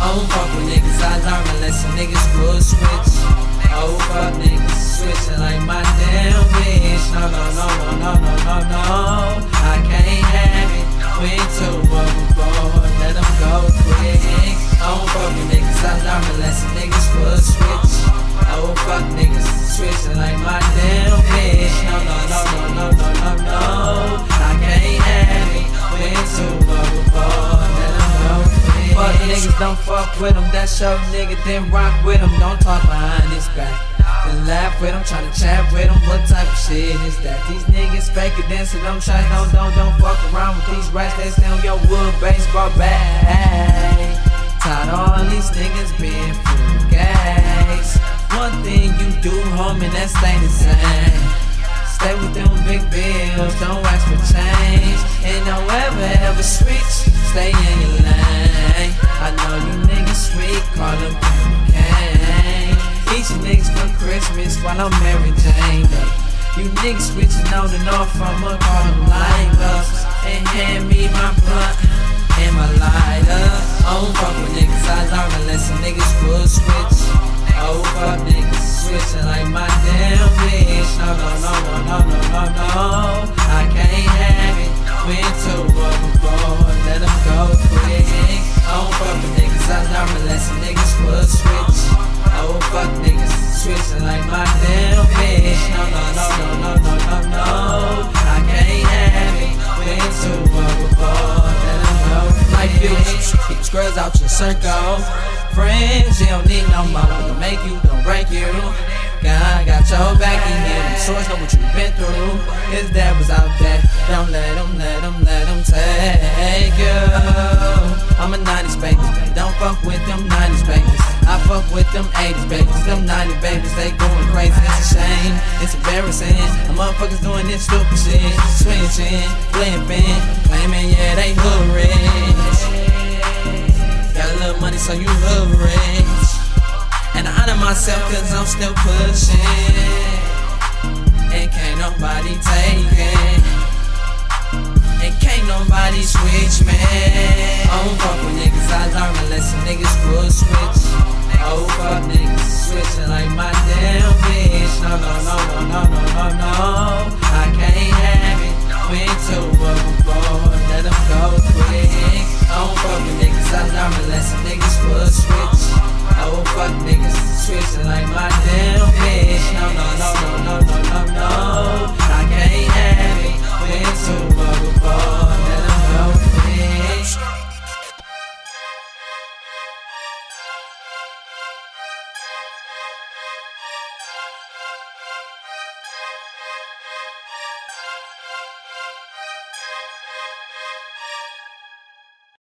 I don't fuck with niggas, I learn unless some niggas would switch. Oh, fuck niggas, switching like my damn bitch. No, no, no, no, no, no, no, no. I can't have it. We too overboard, let them go quick. I don't fuck with niggas, I learn unless some niggas would switch. Oh, fuck niggas, switching like my damn with him, that's your nigga, then rock with him. Don't talk behind his back. Then laugh with him, tryna chat with him. What type of shit is that? These niggas fake it, then so don't try, don't, don't, don't fuck around with these rats that stay on your wood baseball bat. Tired all these niggas being full gas. One thing you do, homie, that stay the same. Stay with them big bills, don't ask for change. And don't ever, ever switch, stay in your lane. Call them cane. Eat niggas for Christmas while I'm Mary Jane. You niggas switching on and off, I'ma call them light ups. And hand me my blunt and my lighter. I don't fuck with niggas, I learned a lesson, niggas will switch. Scrubs out your circle. Friends, you don't need no more to make you, don't break you. God got your back in here. The source know what you've been through. His dad was out there. Don't let him, let him, let him take you. I'm a 90s baby. Don't fuck with them 90s babies. I fuck with them 80s babies. Them 90s babies, they going crazy. It's a shame. It's embarrassing. The motherfuckers doing this stupid shit. Switching, flipping, claiming, yeah, they hood rich. Little money, so you hood rich. And I honor myself cause I'm still pushing. And can't nobody take it. And can't nobody switch me. I don't fuck with niggas, I learned a lesson, niggas will switch. Oh fuck niggas switching like my damn bitch. No, no, no, no, no, no, no. Learned a switch. I will switch. Fuck niggas switching like my damn bitch. No, No, no, no, no, no, no, no,